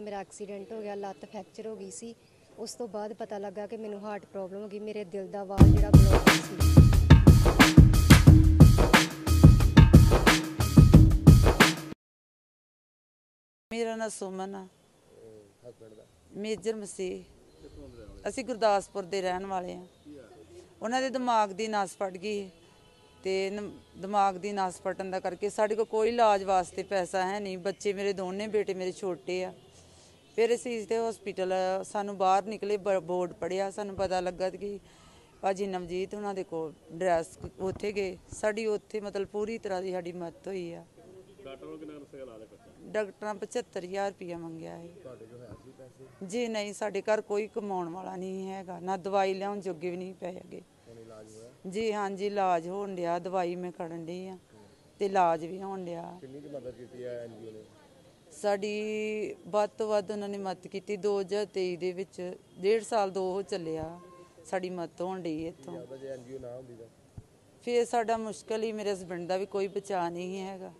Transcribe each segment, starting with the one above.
ਪਹਿਲਾਂ ਮੇਰਾ ਐਕਸੀਡੈਂਟ ਹੋ ਗਿਆ ਲੱਤ ਫ੍ਰੈਕਚਰ ਹੋ ਗਈ ਸੀ। ਉਸ ਤੋਂ ਬਾਅਦ ਪਤਾ ਲੱਗਾ ਕਿ ਮੈਨੂੰ ਹਾਰਟ ਪ੍ਰੋਬਲਮ ਹੋ ਗਈ ਮੇਰੇ ਦਿਲ ਦਾ ਵਾਲ ਜਿਹੜਾ ਬਲੌਕ ਸੀ। ਮੇਰਾ ਨਾਮ ਸੁਮਨ ਆ। ਮੇਜਰ ਮਸੀਹ। ਅਸੀਂ ਗੁਰਦਾਸਪੁਰ ਦੇ ਰਹਿਣ ਵਾਲੇ ਆ। ਉਹਨਾਂ ਦੇ ਦਿਮਾਗ ਦੀ ਨਸ ਫਟ ਗਈ ਤੇ ਦਿਮਾਗ ਦੀ ਨਸ ਫਟਣ ਦਾ ਕਰਕੇ ਸਾਡੇ ਕੋਲ ਕੋਈ ਇਲਾਜ ਵਾਸਤੇ ਪੈਸਾ ਹੈ ਨਹੀਂ। ਬੱਚੇ ਮੇਰੇ ਦੋਨੇ ਬੇਟੇ ਮੇਰੇ ਛੋਟੇ ਆ। ਫਿਰ ਅਸੀਂ ਇਸ ਦੇ ਹਸਪੀਟਲ ਸਾਨੂੰ ਬਾਹਰ ਨਿਕਲੇ ਬੋਰਡ ਪੜਿਆ ਸਾਨੂੰ ਪਤਾ ਲੱਗਾ ਕਿ ਭਾਜੀ ਨਵਜੀਤ ਉਹਨਾਂ ਦੇ ਕੋਲ ਡਰੈਸ ਉੱਥੇ ਗਏ। ਸਾਡੀ ਉੱਥੇ ਮਤਲਬ ਪੂਰੀ ਤਰ੍ਹਾਂ ਦੀ ਸਾਡੀ ਮਦਦ ਹੋਈ ਆ। ਡਾਕਟਰਾਂ 75000 ਰੁਪਇਆ ਮੰਗਿਆ ਹੈ ਜੀ ਨਹੀਂ ਸਾਡੇ ਘਰ ਕੋਈ ਕਮਾਉਣ ਵਾਲਾ ਨਹੀਂ ਹੈਗਾ। ਨਾ ਦਵਾਈ ਲਿਆਉਣ ਜੋਗੇ ਵੀ ਨਹੀਂ ਪਏ ਹੈਗੇ। ਜੀ ਹਾਂਜੀ ਇਲਾਜ ਹੋਣ ਡਿਆ ਦਵਾਈ ਮੈਂ ਕਰਨ ਡਈ ਆ। ਤੇ ਇਲਾਜ ਵੀ ਹੋਣ ਡਿਆ। ਕਿੰਨੀ ਕੁ ਮਦਦ ਕੀਤੀ ਹੈ ਐਨਜੀਓ ਨੇ? ਸਾਡੀ ਵੱਧ ਤੋਂ ਵੱਧ ਉਹਨਾਂ ਨੇ ਮਦਦ ਕੀਤੀ 2023 ਦੇ ਵਿੱਚ ਡੇਢ ਸਾਲ ਦੋ ਉਹ ਚੱਲਿਆ ਸਾਡੀ ਮਦਦ ਹੋਣ ਡਈ ਇੱਥੋਂ। ਉਹਦਾ ਜੇ ਐਨਜੀਓ ਨਾ ਹੁੰਦੀ ਤਾਂ? ਫਿਰ ਸਾਡਾ ਮੁਸ਼ਕਲ ਹੀ ਮੇਰੇ ਹਸਬੰਡ ਦਾ ਵੀ ਕੋਈ ਬਚਾ ਨਹੀਂ ਹੈਗਾ।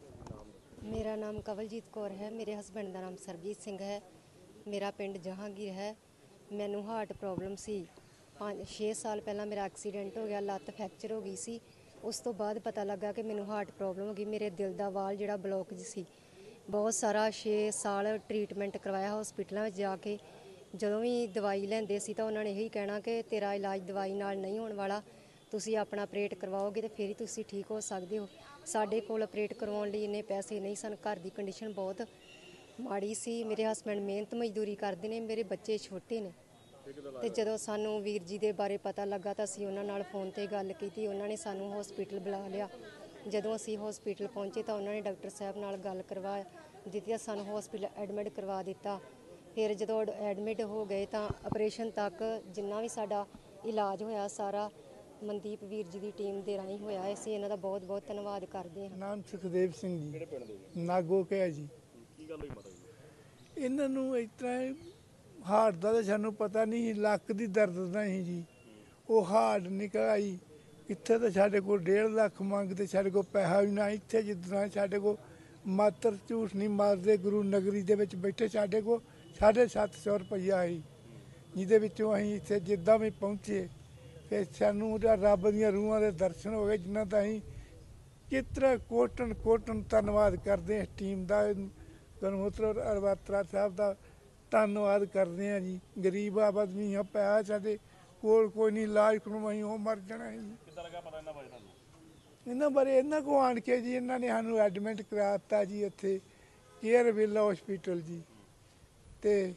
ਮੇਰਾ ਨਾਮ ਕਵਲਜੀਤ ਕੌਰ ਹੈ ਮੇਰੇ ਹਸਬੰਡ ਦਾ ਨਾਮ ਸਰਬਜੀਤ ਸਿੰਘ ਹੈ ਮੇਰਾ ਪਿੰਡ ਜਹਾਂਗੀਰ ਹੈ। ਮੈਨੂੰ ਹਾਰਟ ਪ੍ਰੋਬਲਮ ਸੀ। 5-6 ਸਾਲ ਪਹਿਲਾਂ ਮੇਰਾ ਐਕਸੀਡੈਂਟ ਹੋ ਗਿਆ ਲੱਤ ਫ੍ਰੈਕਚਰ ਹੋ ਗਈ ਸੀ। ਉਸ ਤੋਂ ਬਾਅਦ ਪਤਾ ਲੱਗਾ ਕਿ ਮੈਨੂੰ ਹਾਰਟ ਪ੍ਰੋਬਲਮ ਹੋ ਗਈ ਮੇਰੇ ਦਿਲ ਦਾ ਵਾਲ ਜਿਹੜਾ ਬਲੌਕ ਸੀ ਬਹੁਤ ਸਾਰਾ 6 ਸਾਲ ਟਰੀਟਮੈਂਟ ਕਰਵਾਇਆ ਹਸਪੀਟਲਾਂ ਵਿੱਚ ਜਾ ਕੇ। ਜਦੋਂ ਵੀ ਦਵਾਈ ਲੈਂਦੇ ਸੀ ਤਾਂ ਉਹਨਾਂ ਨੇ ਇਹੀ ਕਹਿਣਾ ਕਿ ਤੇਰਾ ਇਲਾਜ ਦਵਾਈ ਨਾਲ ਨਹੀਂ ਹੋਣ ਵਾਲਾ। ਤੁਸੀਂ ਆਪਣਾ ਆਪਰੇਟ ਕਰਵਾਓਗੇ ਤੇ ਫਿਰ ਹੀ ਤੁਸੀਂ ਠੀਕ ਹੋ ਸਕਦੇ ਹੋ। ਸਾਡੇ ਕੋਲ ਆਪਰੇਟ ਕਰਵਾਉਣ ਲਈ ਇੰਨੇ ਪੈਸੇ ਨਹੀਂ ਸਨ। ਘਰ ਦੀ ਕੰਡੀਸ਼ਨ ਬਹੁਤ ਮਾੜੀ ਸੀ। ਮੇਰੇ ਹਸਬੰਡ ਮਿਹਨਤ ਮਜ਼ਦੂਰੀ ਕਰਦੇ ਨੇ, ਮੇਰੇ ਬੱਚੇ ਛੋਟੇ ਨੇ। ਤੇ ਜਦੋਂ ਸਾਨੂੰ ਵੀਰ ਜੀ ਦੇ ਬਾਰੇ ਪਤਾ ਲੱਗਾ ਤਾਂ ਅਸੀਂ ਉਹਨਾਂ ਨਾਲ ਫੋਨ ਤੇ ਗੱਲ ਕੀਤੀ। ਉਹਨਾਂ ਨੇ ਸਾਨੂੰ ਹਸਪੀਟਲ ਬੁਲਾ ਲਿਆ। ਜਦੋਂ ਅਸੀਂ ਹਸਪੀਟਲ ਪਹੁੰਚੇ ਤਾਂ ਉਹਨਾਂ ਨੇ ਡਾਕਟਰ ਸਾਹਿਬ ਨਾਲ ਗੱਲ ਕਰਵਾ ਦਿੱਤੀ ਤਾਂ ਸਾਨੂੰ ਹਸਪੀਟਲ ਐਡਮਿਟ ਕਰਵਾ ਦਿੱਤਾ। ਫਿਰ ਜਦੋਂ ਐਡਮਿਟ ਹੋ ਗਏ ਤਾਂ ਆਪਰੇਸ਼ਨ ਤੱਕ ਜਿੰਨਾ ਵੀ ਸਾਡਾ ਇਲਾਜ ਹੋਇਆ ਸਾਰਾ ਮਨਦੀਪ ਵੀਰ ਜੀ ਦੀ ਟੀਮ ਦੇ ਰਾਹੀਂ ਹੋਇਆ। ਹੈ। ਅਸੀਂ ਇਹਨਾਂ ਦਾ ਬਹੁਤ ਬਹੁਤ ਧੰਨਵਾਦ ਕਰਦੇ ਹਾਂ। ਨਾਮ ਸੁਖਦੇਵ ਸਿੰਘ ਜੀ। ਨਾਗੋ ਕਿਹਾ ਜੀ। ਇਹਨਾਂ ਨੂੰ ਇਸ ਤਰ੍ਹਾਂ ਹਾਰਟ ਦਾ ਤਾਂ ਸਾਨੂੰ ਪਤਾ ਨਹੀਂ ਸੀ, ਲੱਕ ਦੀ ਦਰਦ ਦਾ ਹੀ ਜੀ। ਉਹ ਹਾਰਟ ਨਿਕਲ ਆਈ। ਇੱਥੇ ਤਾਂ ਸਾਡੇ ਕੋਲ 1.5 ਲੱਖ ਮੰਗ ਮੰਗਦੇ ਸਾਡੇ ਕੋਲ ਪੈਸਾ ਵੀ ਨਾ, ਇੱਥੇ ਜਿੱਦਾਂ ਸਾਡੇ ਕੋਲ ਮਾਤਰ ਝੂਠ ਨਹੀਂ ਮਾਰਦੇ, ਗੁਰੂ ਨਗਰੀ ਦੇ ਵਿੱਚ ਬੈਠੇ ਸਾਡੇ ਕੋਲ 750 ਰੁਪਈਆ ਸੀ ਜਿਹਦੇ ਵਿੱਚੋਂ ਅਸੀਂ ਇੱਥੇ ਜਿੱਦਾਂ ਵੀ ਪਹੁੰਚੇ ਫਿਰ ਸਾਨੂੰ ਉਹਦਾ ਰੱਬ ਦੀਆਂ ਰੂਹਾਂ ਦੇ ਦਰਸ਼ਨ ਹੋ ਗਏ, ਜਿਨ੍ਹਾਂ ਦਾ ਅਸੀਂ ਕਿਤਰਾ ਕੋਟਨ ਕੋਟਨ ਧੰਨਵਾਦ ਕਰਦੇ ਹਾਂ ਇਸ ਟੀਮ ਦਾ ਗਨਮੋਤਰ ਅਰਵਾਤਰਾ ਸਾਹਿਬ ਦਾ ਧੰਨਵਾਦ ਕਰਦੇ ਹਾਂ ਜੀ। ਗਰੀਬ ਆਦਮੀ ਆ, ਪੈਸਾ ਸਾਡੇ ਕੋਲ ਕੋਈ ਨਹੀਂ ਇਲਾਜ ਕਰਵਾਈ ਉਹ ਮਰ ਜਾਣਾ ਹੈ ਜੀ ਕਿੱਦਾਂ ਲੱਗਾ ਪਤਾ ਇਹਨਾਂ ਬਾਰੇ ਤੁਹਾਨੂੰ ਇਹਨਾਂ ਬਾਰੇ ਇਹਨਾਂ ਕੋ ਆਣ ਕੇ ਜੀ, ਇਹਨਾਂ ਨੇ ਸਾਨੂੰ ਐਡਮਿਟ ਕਰਾਤਾ ਜੀ ਇੱਥੇ ਕੇਅਰ ਵਿਲਾ ਹਸਪੀਟਲ ਜੀ। ਤੇ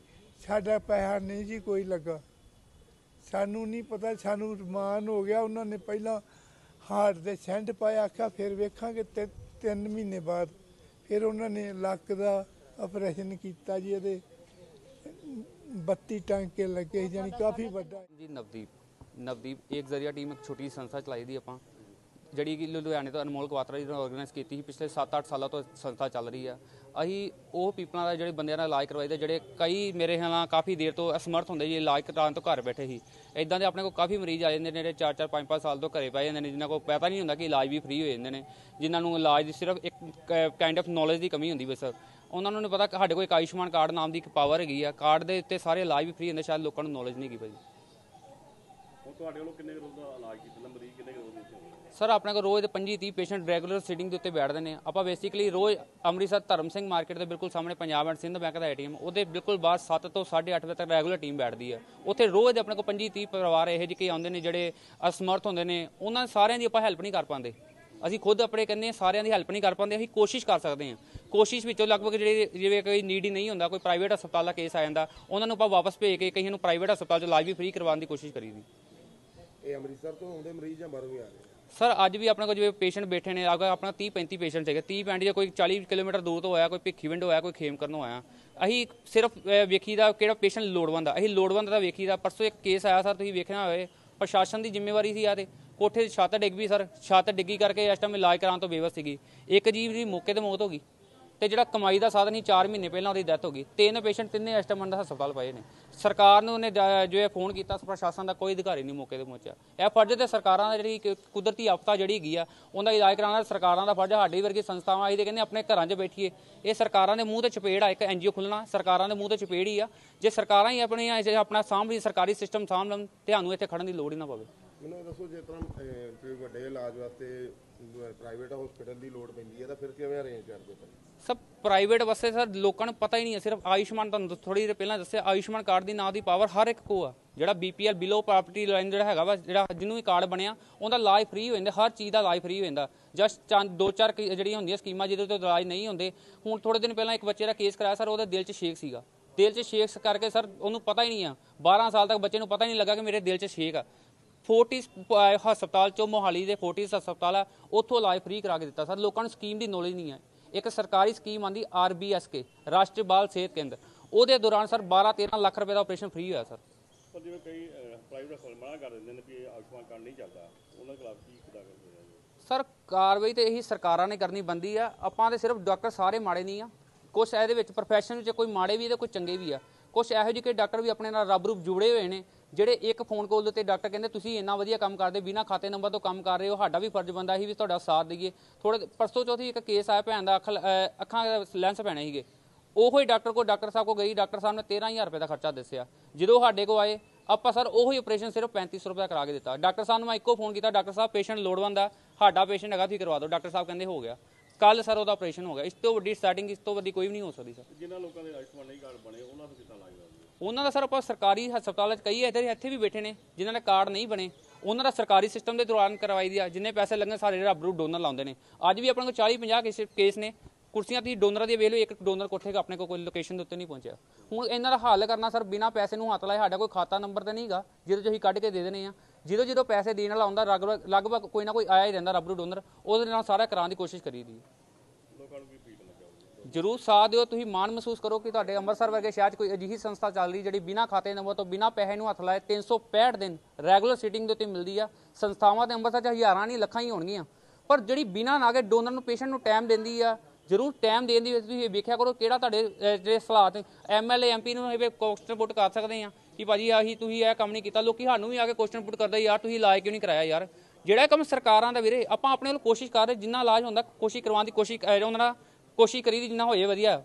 ਸਾਡਾ ਪੈਸਾ ਨਹੀਂ ਜੀ ਕੋਈ ਲੱਗਾ। ਸਾਨੂੰ ਨਹੀਂ ਪਤਾ, ਸਾਨੂੰ ਰਮਾਨ ਹੋ ਗਿਆ। ਉਹਨਾਂ ਨੇ ਪਹਿਲਾਂ ਹਾਰਟ ਦੇ ਸੈਂਟ ਪਾਇਆ, ਆਖਿਆ ਫਿਰ ਵੇਖਾਂਗੇ ਤੇ ਤਿੰਨ ਮਹੀਨੇ ਬਾਅਦ। ਫਿਰ ਉਹਨਾਂ ਨੇ ਲੱਕ ਦਾ ਆਪਰੇਸ਼ਨ ਕੀਤਾ ਜੀ ਇਹਦੇ। 32 ਟਾਂਕੇ ਲੱਗੇ ਜਾਨੀ ਕਾਫੀ ਵੱਡਾ। ਜੀ, ਨਵਦੀਪ। ਨਵਦੀਪ, ਇੱਕ ਜ਼ਰੀਆ ਟੀਮ, ਇੱਕ ਛੋਟੀ ਸੰਸਥਾ ਚਲਾਈ ਦੀ ਆਪਾਂ। ਜਿਹੜੀ ਕਿ ਲੁਧਿਆਣੇ ਤੋਂ ਅਨਮੋਲ ਕਵਾਤਰਾ ਜੀ ਨੇ ਆਰਗੇਨਾਈਜ਼ ਕੀਤੀ ਸੀ, ਪਿਛਲੇ 7-8 ਸਾਲਾਂ ਤੋਂ ਸੰਸਥਾ ਚੱਲ ਰਹੀ ਆ। ਅਸੀਂ ਉਹ ਪੀਪਲਾਂ ਦਾ, ਜਿਹੜੇ ਬੰਦਿਆਂ ਦਾ ਇਲਾਜ ਕਰਵਾਈਦਾ ਜਿਹੜੇ ਕਈ ਮੇਰੇ ਹਾਲਾਂ ਕਾਫੀ ਦੇਰ ਤੋਂ ਅਸਮਰਥ ਹੁੰਦੇ ਜੀ ਇਲਾਜ ਕਰਾਉਣ ਤੋਂ ਘਰ ਬੈਠੇ ਸੀ। ਇਦਾਂ ਦੇ ਆਪਣੇ ਕੋਲ ਕਾਫੀ ਮਰੀਜ਼ ਆ ਜਾਂਦੇ ਨੇ, ਜਿਹੜੇ 4-4 5-5 ਸਾਲ ਤੋਂ ਘਰੇ ਪਏ ਜਾਂਦੇ ਨੇ, ਜਿਨ੍ਹਾਂ ਕੋਲ ਪਤਾ ਨਹੀਂ ਹੁੰਦਾ ਕਿ ਇਲਾਜ ਵੀ ਫ੍ਰੀ ਹੋ ਜਾਂਦੇ ਨੇ। ਜਿਨ੍ਹਾਂ ਨੂੰ ਇਲਾਜ ਦੀ ਸਿਰਫ ਇੱਕ ਕਾਈਂਡ ਆਫ ਨੌਲੇਜ ਦੀ ਕਮੀ ਹੁੰਦੀ ਬਸ। ਉਹਨਾਂ ਨੂੰ ਨਹੀਂ ਪਤਾ ਕਿ ਸਾਡੇ ਕੋਲ ਇੱਕ ਆਯੁਸ਼ਮਾਨ ਕਾਰਡ ਨਾਮ ਦੀ ਇੱਕ ਪਾਵਰ ਹੈਗੀ ਆ। ਕਾਰਡ ਦੇ ਉੱਤੇ ਸਾਰੇ ਇਲਾਜ ਵੀ ਫ੍ਰੀ ਹੁੰਦੇ ਸ਼ਾਇਦ ਲੋਕਾਂ ਨੂੰ ਨੌਲੇਜ ਨਹੀਂ ਹੈਗੀ ਭਾਜੀ। ਹੁਣ ਤੁਹਾਡੇ ਵੱਲੋਂ ਕਿੰਨੇ ਰੋਜ਼ ਦਾ ਇਲਾਜ ਕੀਤਾ? ਮਰੀਜ਼ ਕਿੰਨੇ ਰੋਜ਼ ਦੇ ਇੱਥੇ ਆਉਂਦੇ? ਸਰ ਆਪਣੇ ਕੋਲ ਰੋਜ਼ ਦੇ 25 30 ਪੇਸ਼ੈਂਟ ਰੈਗੂਲਰ ਸੀਟਿੰਗ ਦੇ ਉੱਤੇ ਬੈਠਦੇ ਨੇ। ਆਪਾਂ ਬੇਸਿਕਲੀ ਰੋਜ਼ ਅੰਮ੍ਰਿਤਸਰ ਧਰਮ ਸਿੰਘ ਮਾਰਕੀਟ ਦੇ ਬਿਲਕੁਲ ਸਾਹਮਣੇ Punjab and Sind bank the ATM ਉਹਦੇ ਬਿਲਕੁਲ ਬਾਹਰ 7 ਤੋਂ 8:30 ਵਜੇ ਤੱਕ ਰੈਗੂਲਰ ਟੀਮ ਬੈਠਦੀ ਹੈ ਉੱਥੇ ਰੋਜ਼ ਆਪਣੇ ਕੋਲ 25 30 ਪਰਿਵਾਰ ਇਹੋ ਜਿਹੇ ਆਉਂਦੇ ਨੇ ਜਿਹੜੇ ਅਸਮਰਥ ਹੁੰਦੇ ਨੇ। ਉਹਨਾਂ ਸਾਰਿਆਂ ਦੀ ਆਪਾਂ ਹੈਲਪ ਨਹੀਂ ਕਰ ਪਾਉਂਦੇ। ਅਸੀਂ ਖੁਦ ਆਪਣੇ ਹਾਂ ਸਾਰਿਆਂ ਦੀ ਹੈਲਪ ਨਹੀਂ ਕਰ ਪਾਉਂਦੇ ਅਸੀਂ ਕੋਸ਼ਿਸ਼ ਕਰ ਸਕਦੇ ਹਾਂ। ਕੋਸ਼ਿਸ਼ ਵਿੱਚੋਂ ਲਗਭਗ ਜਿਹੜੇ ਜਿਵੇਂ ਕੋਈ ਨੀਡ ਹੀ ਨਹੀਂ ਹੁੰਦਾ ਕੋਈ ਪ੍ਰਾਈਵੇਟ ਹਸਪਤਾਲ ਦਾ ਕੇਸ ਆ ਜਾਂਦਾ ਉਹਨਾਂ ਨੂੰ ਆਪਾਂ ਵਾਪਸ ਭੇਜ ਕੇ ਕਈਆਂ ਨੂੰ ਪ੍ਰਾਈਵੇਟ ਹਸਪਤਾਲ 'ਚ ਇਲਾਜ ਵੀ ਫ੍ਰੀ ਕਰਵਾਉਣ ਦੀ ਕੋਸ਼ਿਸ਼ ਕਰੀਦੀ ਇਹ ਅੰਮ੍ਰਿਤਸਰ ਤੋਂ ਆਉਂਦੇ ਮਰੀਜ਼ ਜਾਂ ਬਾਹਰੋਂ ਵੀ ਆ ਰਹੇ? ਸਰ ਅੱਜ ਵੀ ਆਪਣੇ ਕੋਲ ਜਿਵੇਂ ਪੇਸ਼ੈਂਟ ਬੈਠੇ ਨੇ ਅਗਰ ਆਪਣਾ 30 35 ਪੇਸ਼ੈਂਟ ਹੈਗੇ 30 ਪੈਂਟ ਜਾਂ ਕੋਈ 40 ਕਿਲੋਮੀਟਰ ਦੂਰ ਤੋਂ ਆਇਆ ਕੋਈ ਭਿੱਖੀਵਿੰਡ ਹੋਇਆ ਕੋਈ ਖੇਮਕਰਨ ਆਇਆ ਅਸੀਂ ਸਿਰਫ ਅਹ, ਵੇਖੀਦਾ ਕਿਹੜਾ ਪੇਸ਼ੈਂਟ ਲੋੜਵੰਦ ਆ ਅਸੀਂ ਲੋੜਵੰਦ ਦਾ ਵੇਖੀਦਾ ਪਰਸੋਂ ਇੱਕ ਕੇਸ ਆਇਆ ਸਰ ਤੁਸੀਂ ਵੇਖਣਾ ਹੋਵੇ ਪ੍ਰਸ਼ਾਸਨ ਦੀ ਜ਼ਿੰਮੇਵਾਰੀ ਸੀ ਆ ਤੇ। ਕੋਠੇ ਦੀ ਛੱਤ ਡਿੱਗ ਵੀ ਸਰ। ਛੱਤ ਡਿੱਗੀ ਕਰਕੇ ਇਸ ਟਾਈਮ ਇਲਾਜ ਕਰਾਉਣ ਤੋਂ ਬੇਵਸ ਸੀਗੀ। ਇੱਕ ਜੀਵ ਦੀ ਮੌਕੇ ਤੇ ਮੌਤ ਹੋ ਗਈ ਤੇ ਜਿਹੜਾ ਕਮਾਈ ਦਾ ਸਾਧਨ ਸੀ 4 ਮਹੀਨੇ ਪਹਿਲਾਂ ਉਹਦੀ ਡੈਥ ਹੋ ਗਈ। ਤਿੰਨ ਪੇਸ਼ੈਂਟ ਤਿੰਨੇ ਇਸ ਟਾਈਮ ਦਾ ਹਸਪਤਾਲ ਪਏ ਨੇ। ਸਰਕਾਰ ਨੂੰ ਉਹਨੇ ਜਾ- ਜੋ ਇਹ ਫੋਨ ਕੀਤਾ ਪ੍ਰਸ਼ਾਸਨ ਦਾ ਕੋਈ ਅਧਿਕਾਰੀ ਨਹੀਂ ਮੌਕੇ ਤੇ ਪਹੁੰਚਿਆ। ਇਹ ਫਰਜ਼ ਤੇ ਸਰਕਾਰਾਂ ਦਾ ਜਿਹੜੀ ਕੁਦਰਤੀ ਆਫਤਾ ਜਿਹੜੀ ਹੈਗੀ ਆ ਉਹਦਾ ਇਲਾਜ ਕਰਾਉਣਾ ਸਰਕਾਰਾਂ ਦਾ ਫਰਜ਼ ਆ, ਸਾਡੀ ਵਰਗੀ ਸੰਸਥਾਵਾਂ ਆਈ ਤੇ ਕਹਿੰਦੇ ਆਪਣੇ ਘਰਾਂ 'ਚ ਬੈਠੀਏ। ਇਹ ਸਰਕਾਰਾਂ ਦੇ ਮੂੰਹ ਤੇ ਚਪੇੜ ਆ ਇੱਕ ਐਨਜੀਓ ਖੁੱਲਣਾ ਸਰਕਾਰਾਂ ਦੇ ਮੂੰਹ ਤੇ ਚਪੇੜ ਹੀ ਆ। ਜੇ ਸਰਕਾਰਾਂ ਹੀ ਆਪਣੀਆਂ ਜੇ ਆਪਣਾ ਸਾਂਭੀ ਸਰਕਾਰੀ ਸਿਸਟਮ ਸਾਂਭ ਲੈਣ ਤੇ ਸਾਨੂੰ ਇੱਥੇ ਖੜਨ ਦੀ ਲੋੜ ਹੀ ਨਾ ਪਵੇ। ਮੈਨੂੰ ਇਹ ਦੱਸੋ ਜੇ ਤਰ੍ਹਾਂ ਕੋਈ ਵੱਡੇ ਇਲਾਜ ਵਾਸਤੇ ਪ੍ਰਾਈਵੇਟ ਹਸਪੀਟਲ ਦੀ ਲੋੜ ਪੈਂਦੀ ਹੈ, ਤਾਂ ਫਿਰ ਕਿਵੇਂ ਅਰੇਂਜ ਕਰਦੇ ਹੋ ਸਭ ਪ੍ਰਾਈਵੇਟ ਵਾਸਤੇ ਸਰ, ਲੋਕਾਂ ਨੂੰ ਪਤਾ ਹੀ ਨਹੀਂ ਹੈ, ਸਿਰਫ ਆਯੁਸ਼ਮਾਨ, ਤੁਹਾਨੂੰ ਥੋੜੀ ਦੇਰ ਪਹਿਲਾਂ ਦੱਸਿਆ, ਆਯੁਸ਼ਮਾਨ ਕਾਰਡ ਦੀ ਨਾਂ ਦੀ ਪਾਵਰ ਹਰ ਇੱਕ ਕੋ ਆ। ਜਿਹੜਾ ਬੀਪੀਐਲ ਬਿਲੋ ਪ੍ਰਾਪਰਟੀ ਲਾਈਨ ਜਿਹੜਾ ਹੈਗਾ ਵਾ, ਜਿਹੜਾ ਜਿਹਨੂੰ ਵੀ ਕਾਰਡ ਬਣਿਆ, ਉਹਦਾ ਇਲਾਜ ਫ੍ਰੀ ਹੋ ਜਾਂਦਾ, ਹਰ ਚੀਜ਼ ਦਾ ਇਲਾਜ ਫ੍ਰੀ ਹੋ ਜਾਂਦਾ। ਜਸਟ ਦੋ ਚਾਰ ਜਿਹੜੀਆਂ ਹੁੰਦੀਆਂ ਸਕੀਮਾਂ ਜਿਹਦੇ ਤੋਂ ਇਲਾਜ ਨਹੀਂ ਹੁੰਦੇ। ਹੁਣ ਥੋੜੇ ਦਿਨ ਪਹਿਲਾਂ ਇੱਕ ਬੱਚੇ ਦਾ ਕੇਸ ਕਰਾਇਆ, ਸਰ, ਉਹਦੇ ਦਿਲ 'ਚ ਛੇਕ ਸੀਗਾ। ਦਿਲ 'ਚ ਛੇਕ ਕਰਕੇ, ਸਰ, ਉਹਨੂੰ ਪਤਾ ਹੀ ਨਹੀਂ ਆ। 12 ਸਾਲ ਤੱਕ ਬੱਚੇ ਨੂੰ ਪਤਾ ਹੀ ਨਹੀਂ ਲੱਗਾ ਕਿ ਮੇਰੇ ਦਿਲ 'ਚ ਛੇਕ ਆ। ਫੋਰਟਿਸ ਹਸਪਤਾਲ ਚੋਂ ਮੋਹਾਲੀ ਦੇ ਫੋਰਟਿਸ ਹਸਪਤਾਲ ਆ ਉੱਥੋਂ ਇਲਾਜ ਫ੍ਰੀ ਕਰਾ ਕੇ ਦਿੱਤਾ ਸਰ। ਲੋਕਾਂ ਨੂੰ ਸਕੀਮ ਦੀ ਨੌਲੇਜ ਨਹੀਂ ਹੈ। ਇੱਕ ਸਰਕਾਰੀ ਸਕੀਮ ਆਂਦੀ ਆਰਬੀਐਸਕੇ ਰਾਸ਼ਟਰੀ ਬਾਲ ਸਿਹਤ ਕੇਂਦਰ। ਉਹਦੇ ਦੌਰਾਨ ਸਰ 12 13 ਲੱਖ ਰੁਪਏ ਦਾ ਆਪਰੇਸ਼ਨ ਫ੍ਰੀ ਹੋਇਆ ਸਰ। ਪਰ ਜਿਵੇਂ ਕਈ ਪ੍ਰਾਈਵੇਟ ਹਸਪਤਾਲ ਮਨਾ ਕਰ ਦਿੰਦੇ ਨੇ ਕਿ ਇਹ ਆਯੁਸ਼ਮਾਨ ਕਾਰਡ ਨਹੀਂ ਚੱਲਦਾ। ਉਹਨਾਂ ਖਿਲਾਫ ਕੀ ਖੁਦਾ ਕਰਦੇ ਆ ਜੀ ਸਰ ਕਾਰਵਾਈ ਤੇ ਇਹੀ ਸਰਕਾਰਾਂ ਨੇ ਕਰਨੀ ਬੰਦੀ ਆ। ਆਪਾਂ ਤੇ ਸਿਰਫ ਡਾਕਟਰ ਸਾਰੇ ਮਾੜੇ ਨਹੀਂ ਆ। ਕੁਝ ਇਹਦੇ ਵਿੱਚ ਪ੍ਰੋਫੈਸ਼ਨ ਵਿੱਚ ਕੋਈ ਮਾੜੇ ਵੀ ਤੇ ਕੋਈ ਚੰਗੇ ਵੀ ਆ। ਕੁਝ ਇਹੋ ਜਿਹੇ ਕਿ ਡਾਕਟਰ ਵੀ ਆਪਣੇ ਨਾਲ ਰੱਬ ਰੂਪ ਜੁੜੇ ਹੋਏ ਨੇ, ਜਿਹੜੇ ਇੱਕ ਫੋਨ ਕਾਲ ਦੇ ਉੱਤੇ ਡਾਕਟਰ ਕਹਿੰਦੇ, ਤੁਸੀਂ ਇੰਨਾ ਵਧੀਆ ਕੰਮ ਕਰਦੇ, ਬਿਨਾਂ ਖਾਤੇ ਨੰਬਰ ਤੋਂ ਕੰਮ ਕਰ ਰਹੇ ਹੋ, ਸਾਡਾ ਵੀ ਫਰਜ਼ ਬੰਦਾ ਸੀ ਵੀ ਤੁਹਾਡਾ ਸਾਥ ਦਈਏ। ਥੋੜੇ ਪਰਸੋਂ ਚੌਥੀ ਇੱਕ ਕੇਸ ਆਇਆ ਭੈਣ ਦਾ, ਅੱਖ ਅੱਖਾਂ ਦੇ ਲੈਂਸ ਪੈਣੇ ਸੀਗੇ। ਉਹੋ ਹੀ ਡਾਕਟਰ ਕੋ ਡਾਕਟਰ ਸਾਹਿਬ ਕੋ ਗਈ, ਡਾਕਟਰ ਸਾਹਿਬ ਨੇ 13000 ਰੁਪਏ ਦਾ ਖਰਚਾ ਦੱਸਿਆ। ਜਦੋਂ ਸਾਡੇ ਕੋ ਆਏ, ਆਪਾਂ ਸਰ ਉਹੀ ਆਪਰੇਸ਼ਨ ਸਿਰਫ 3500 ਰੁਪਏ ਦਾ ਕਰਾ ਕੇ ਦਿੱਤਾ। ਡਾਕਟਰ ਸਾਹਿਬ ਨੂੰ ਮੈਂ ਇੱਕੋ ਫੋਨ ਕੀਤਾ, ਡਾਕਟਰ ਸਾਹਿਬ ਪੇਸ਼ੈਂਟ ਲੋੜਵੰਦ ਆ, ਸਾਡਾ ਪੇਸ਼ੈਂਟ ਹੈਗਾ, ਤੁਸੀਂ ਕਰਵਾ ਦਿਓ। ਡਾਕਟਰ ਸਾਹਿਬ ਕਹਿੰਦੇ, ਹੋ ਗਿਆ। ਕੱਲ ਸਰ ਉਹਦਾ ਆਪਰੇਸ਼ਨ ਹੋ ਗਿਆ। ਇਸ ਤੋਂ ਵੱਡੀ ਸੈਟਿੰਗ ਇਸ ਤੋਂ ਵੱਡੀ ਕੋਈ ਵੀ ਨਹੀਂ ਹੋ ਸਕਦੀ ਸਰ। ਜਿਨ੍ਹਾਂ ਲੋਕਾਂ ਦੇ ਆਯੁਸ਼ਮਾਨ ਕਾਰਡ ਬਣੇ ਉਹਨਾਂ ਤੋਂ ਕਿੱਦਾਂ ਕਰਦੇ ਉਹਨਾਂ ਦਾ ਸਰ ਆਪਾਂ ਸਰਕਾਰੀ ਹਸਪਤਾਲਾਂ 'ਚ ਕਈ ਇੱਧਰ ਇੱਥੇ ਵੀ ਬੈਠੇ ਨੇ ਜਿਨ੍ਹਾਂ ਦੇ ਕਾਰਡ ਨਹੀਂ ਬਣੇ। ਉਹਨਾਂ ਦਾ ਸਰਕਾਰੀ ਸਿਸਟਮ ਦੇ ਦੌਰਾਨ ਕਰਵਾਈ ਦੀ ਆ ਜਿੰਨੇ ਪੈਸੇ ਲੱਗਣ ਸਾਰੇ ਰੱਬ ਨੂੰ ਡੋਨਰ ਲਾਉਂਦੇ ਨੇ। ਅੱਜ ਵੀ ਆਪਣੇ ਕੋਲ 40 50 ਕੇਸ ਕੇਸ ਨੇ। ਕੁਰਸੀਆਂ ਤੁਸੀਂ ਡੋਨਰਾਂ ਦੀ ਵੇਖ ਲਓ ਇੱਕ ਡੋਨਰ ਕੋਠੇ ਕੋ ਆਪਣੇ ਕੋਲ ਕੋਈ ਲੋਕੇਸ਼ਨ ਦੇ ਉੱਤੇ ਨਹੀਂ ਪਹੁੰਚਿਆ। ਹੁਣ ਇਹਨਾਂ ਦਾ ਹੱਲ ਕਰਨਾ ਸਰ ਬਿਨਾਂ ਪੈਸੇ ਨੂੰ ਹੱਥ ਲਾਏ ਸਾਡਾ ਕੋਈ ਖਾਤਾ ਨੰਬਰ ਤਾਂ ਨਹੀਂਗਾ ਜਿਹਦੇ 'ਚ ਅਸੀਂ ਕੱਢ ਕੇ ਦੇ ਦੇਣੇ ਆ। ਜਦੋਂ ਜਦੋਂ ਪੈਸੇ ਦੇਣ ਵਾਲਾ ਆਉਂਦਾ ਲਗਭਗ ਲਗਭਗ ਕੋਈ ਨਾ ਕੋਈ ਆਇਆ ਹੀ ਰਹਿੰਦਾ ਰੱਬ ਡੋਨਰ ਉਹਦੇ ਨਾਲ ਸਾਰਾ ਕਰਾਉਣ ਦੀ ਕੋਸ਼ਿਸ਼ ਕਰੀ ਦੀ। ਜਰੂਰ ਸਾਥ ਦਿਓ ਤੁਸੀਂ ਮਾਣ ਮਹਿਸੂਸ ਕਰੋ ਕਿ ਤੁਹਾਡੇ ਅੰਮ੍ਰਿਤਸਰ ਵਰਗੇ ਸ਼ਹਿਰ 'ਚ ਕੋਈ ਅਜਿਹੀ ਸੰਸਥਾ ਚੱਲ ਰਹੀ ਜਿਹੜੀ ਬਿਨਾਂ ਖਾਤੇ ਨੰਬਰ ਤੋਂ ਬਿਨਾਂ ਪੈਸੇ ਨੂੰ ਹੱਥ ਲਾਏ 365 ਦਿਨ ਰੈਗੂਲਰ ਸੀਟਿੰਗ ਦੇ ਉੱਤੇ ਮਿਲਦੀ ਆ। ਸੰਸਥਾਵਾਂ ਤੇ ਅੰਮ੍ਰਿਤਸਰ 'ਚ ਹਜ਼ਾਰਾਂ ਨਹੀਂ ਲੱਖਾਂ ਹੀ ਹੋਣਗੀਆਂ। ਪਰ ਜਿਹੜੀ ਬਿਨਾਂ ਨਾਗੇ ਡੋਨਰ ਨੂੰ ਪੇਸ਼ੈਂਟ ਨੂੰ ਟਾਈਮ ਦਿੰਦੀ ਆ ਜਰੂਰ ਟਾਈਮ ਦੇਣ ਦੀ ਵਿੱਚ ਤੁਸੀਂ ਵੇਖਿਆ ਕਰੋ ਕਿਹੜਾ ਤੁਹਾਡੇ ਅਹ, ਜਿਹੜੇ ਹਾਲਾਤ ਐਮਐਲਏ ਐਮਪੀ ਨੂੰ ਇਹ ਕੁਐਸਚਨ ਪੁੱਟ ਕਰ ਸਕਦੇ ਆ। ਕਿ ਭਾਜੀ ਆਹੀ ਤੁਸੀਂ ਇਹ ਕੰਮ ਨਹੀਂ ਕੀਤਾ। ਲੋਕੀ ਸਾਨੂੰ ਵੀ ਆ ਕੇ ਕੁਐਸਚਨ ਪੁੱਟ ਕਰਦੇ ਯਾਰ ਤੁਸੀਂ ਇਲਾਜ ਕਿਉਂ ਨਹੀਂ ਕਰਾਇਆ ਯਾਰ? ਜਿਹੜਾ ਕੰਮ ਸਰਕਾਰਾਂ ਦਾ ਵੀਰੇ ਆਪਾਂ ਆਪਣੇ ਵੱਲ ਕੋਸ਼ਿਸ਼ ਕਰ ਰਹੇ ਜਿੰਨਾ ਇਲਾਜ ਹੁੰਦਾ ਕੋਸ਼ਿਸ਼ ਕਰਵਾਉਣ ਦੀ ਕੋਸ਼ਿਸ਼ ਅਹ, ਉਹਨਾਂ ਦਾ ਕੋਸ਼ਿਸ਼ ਕਰੀ ਦੀ ਜਿੰਨਾ ਹੋਏ ਵਧੀਆ।